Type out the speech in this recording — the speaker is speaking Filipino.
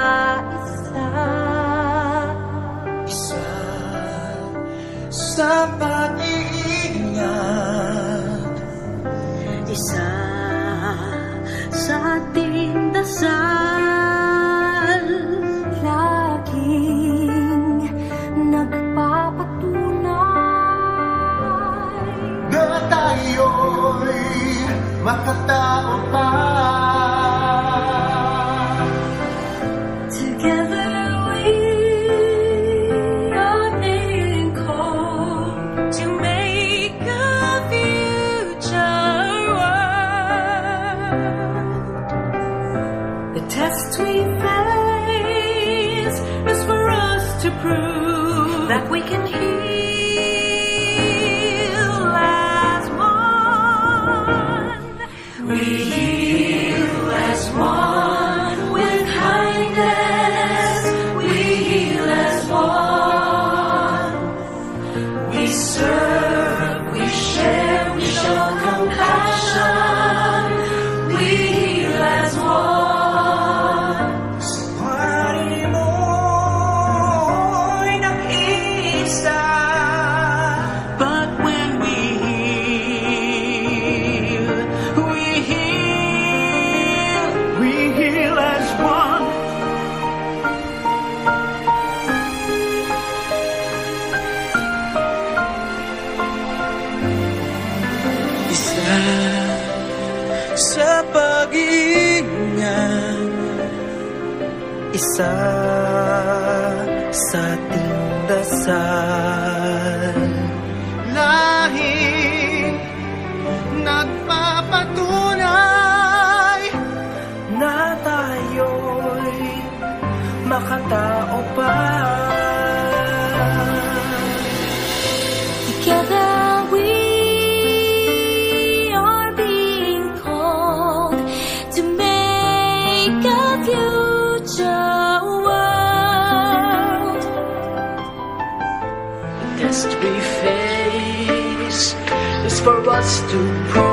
isa. Isa. Sa pag-iingat Isa. Sa ating dasal. breathe. ka sa pag-iingat Isa sa tindasal Lahing nag must face is for us to prove.